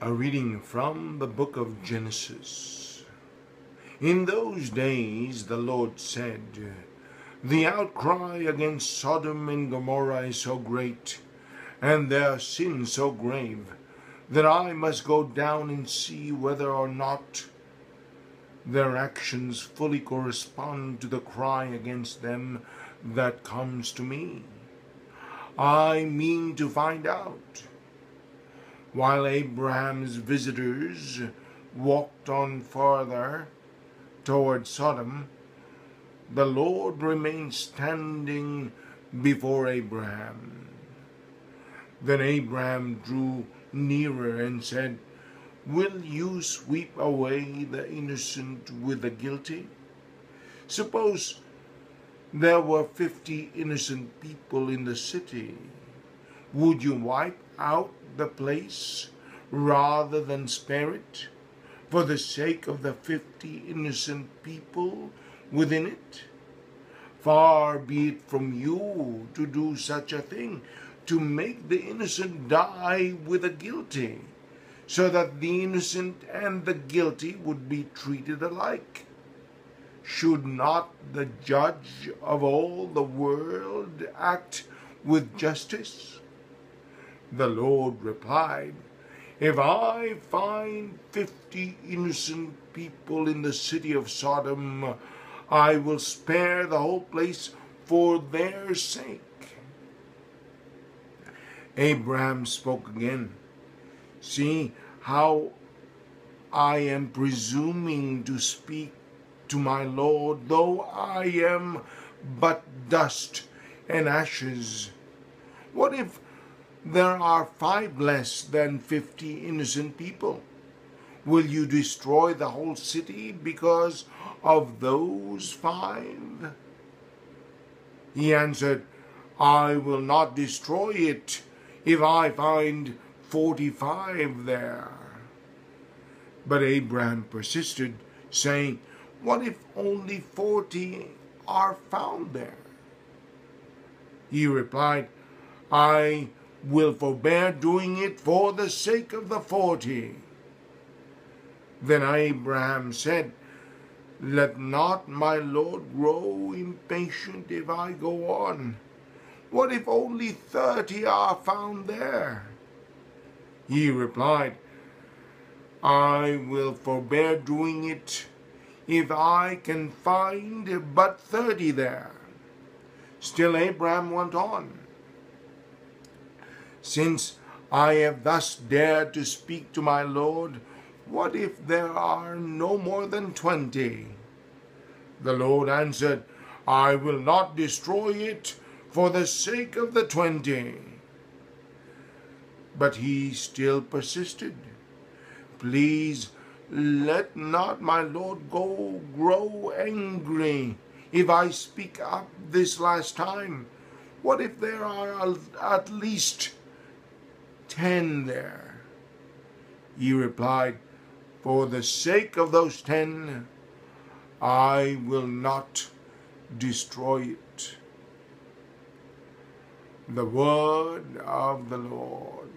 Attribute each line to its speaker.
Speaker 1: A reading from the book of Genesis. In those days the Lord said, The outcry against Sodom and Gomorrah is so great, and their sin so grave, that I must go down and see whether or not their actions fully correspond to the cry against them that comes to me. I mean to find out while Abraham's visitors walked on farther toward Sodom, the Lord remained standing before Abraham. Then Abraham drew nearer and said, Will you sweep away the innocent with the guilty? Suppose there were fifty innocent people in the city. Would you wipe out the place rather than spare it for the sake of the fifty innocent people within it? Far be it from you to do such a thing, to make the innocent die with the guilty, so that the innocent and the guilty would be treated alike. Should not the judge of all the world act with justice? The Lord replied, If I find fifty innocent people in the city of Sodom, I will spare the whole place for their sake. Abraham spoke again. See how I am presuming to speak to my Lord, though I am but dust and ashes. What if there are five less than fifty innocent people. Will you destroy the whole city because of those five? He answered, I will not destroy it if I find forty-five there. But Abraham persisted, saying, What if only forty are found there? He replied, I will forbear doing it for the sake of the forty. Then Abraham said, Let not my Lord grow impatient if I go on. What if only thirty are found there? He replied, I will forbear doing it if I can find but thirty there. Still Abraham went on. Since I have thus dared to speak to my Lord, what if there are no more than twenty? The Lord answered, I will not destroy it for the sake of the twenty. But he still persisted. Please let not my Lord go grow angry if I speak up this last time. What if there are at least ten there? He replied, For the sake of those ten, I will not destroy it. The word of the Lord.